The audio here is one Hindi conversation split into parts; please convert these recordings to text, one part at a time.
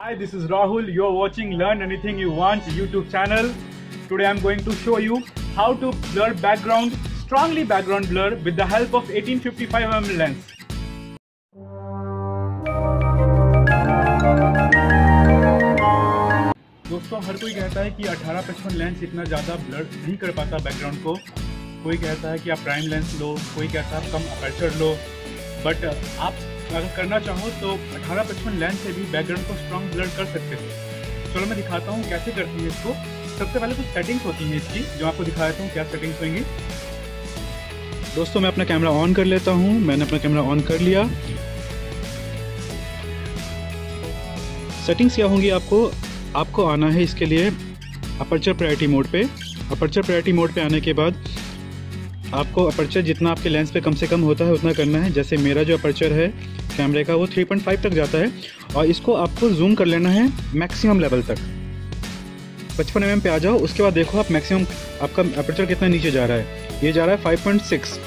Hi, this is Rahul. You're watching Learn Anything You Want YouTube channel. Today I'm going to show you how to blur background, strongly background blur with the help of 1855mm lens. दोस्तों हर कोई कहता है कि 18-55 लेंस इतना ज़्यादा ब्लर नहीं कर पाता बैकग्राउंड को कोई कहता है कि आप प्राइम लेंस लो कोई कहता है आप कम अपर्चर लो बट आप अगर करना चाहो तो 18-55 लेंस से भी बैकग्राउंड को स्ट्रॉन्ग ब्लर कर सकते हो। चलो मैं दिखाता हूँ कैसे करती है इसको। सबसे पहले कुछ सेटिंग्स होती हैं इसकी, जो आपको दिखा देता हूँ क्या सेटिंग्स होंगी। दोस्तों, मैं अपना कैमरा ऑन कर लेता हूँ। मैंने अपना कैमरा ऑन कर लिया। सेटिंग्स क्या होंगी आपको? आपको आना है इसके लिए अपर्चर प्रायोरिटी मोड पे। अपर्चर प्रायोरिटी मोड पे आने के बाद आपको अपर्चर जितना आपके लेंस पे कम से कम होता है, उतना करना है। जैसे मेरा जो अपर्चर है कैमरे का, वो 3.5 तक जाता है और इसको आपको जूम कर लेना है मैक्सिमम लेवल तक। 55 एम पे आ जाओ, उसके बाद देखो आप मैक्सिमम आपका अपर्चर कितना नीचे जा रहा है। ये जा रहा है 5.6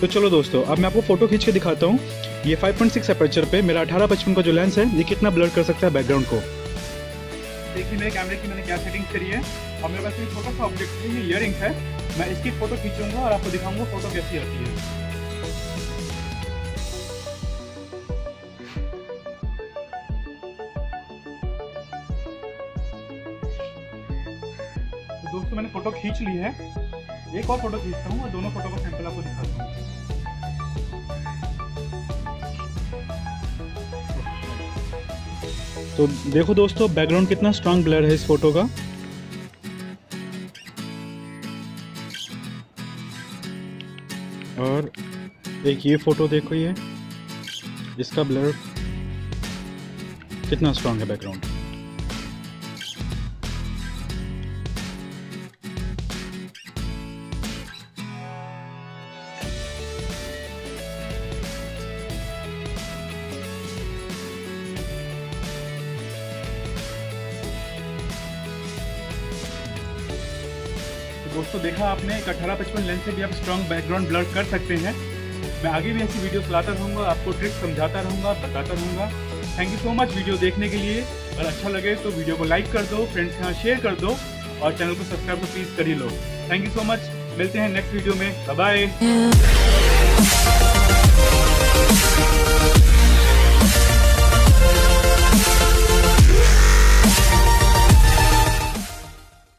तो चलो दोस्तों, अब मैं आपको फ़ोटो खींच के दिखाता हूँ। ये 5.6 अपर्चर पे मेरा अठारह पचपन का जो लेंस है, ये कितना ब्लर कर सकता है बैकग्राउंड को? देखिए मेरे कैमरे की मैंने क्या सेटिंग करी है। और मेरे पास एक छोटा सा ऑब्जेक्ट है, ये इयरिंग है। मैं इसकी फ़ोटो खींचूँगा और आपको दिखाऊँगा फ़ोटो कैसी आती है। तो दोस्तों, मैंने फ़ोटो खींच ली है। एक और फ़ोटो खींचता हूँ और दोनों फ़ोटो का सैंपल आपको दिखाता हूँ। तो देखो दोस्तों बैकग्राउंड कितना स्ट्रांग ब्लर है इस फ़ोटो का। और एक ये फ़ोटो देखो ये इसका ब्लर कितना स्ट्रांग है बैकग्राउंड दोस्तों, देखा आपने, एक अठारह पचपन लेंस से भी आप स्ट्रॉन्ग बैकग्राउंड ब्लर कर सकते हैं। मैं आगे भी ऐसी वीडियोस लाता रहूँगा, आपको ट्रिक समझाता रहूँगा, बताता रहूँगा। Thank you so much video देखने के लिए। अगर अच्छा लगे तो वीडियो को लाइक कर दो फ्रेंड्स के यहाँ शेयर कर दो और चैनल को सब्सक्राइब तो प्लीज़ कर ही लो थैंक यू सो मच मिलते हैं नेक्स्ट वीडियो में। बाय